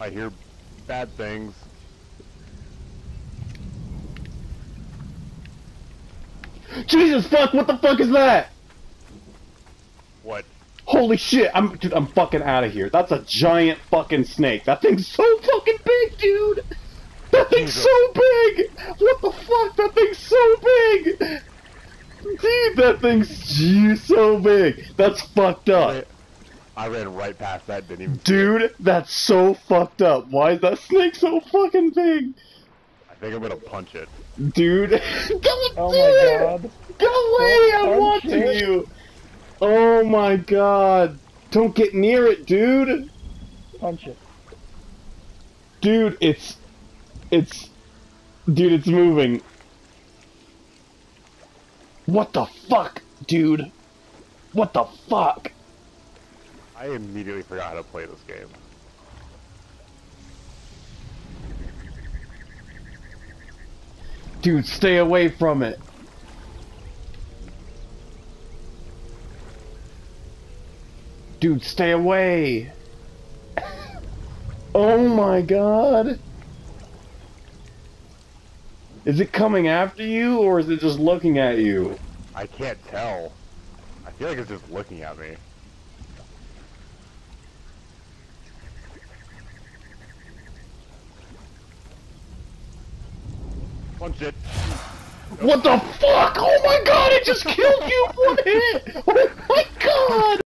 I hear bad things. Jesus fuck, what the fuck is that? What? Holy shit, I'm dude, I'm fucking out of here. That's a giant fucking snake. That thing's so fucking big, dude. That thing's Jesus. so big. What the fuck? That thing's so big. Dude, that thing's so big. That's fucked up. I ran right past that. Didn't even. Dude, that's so fucked up. Why is that snake so fucking big? I think I'm gonna punch it. Dude, don't Oh do my it. god. Go away! I'm Don't watching it. you. Oh my god! Don't get near it, dude. Punch it. Dude, it's, it's, dude, it's moving. What the fuck, dude? What the fuck? I immediately forgot how to play this game. Dude, stay away from it. Dude, stay away. oh my god. Is it coming after you or is it just looking at you? I can't tell. I feel like it's just looking at me. What the fuck? Oh my god, it just killed you one hit!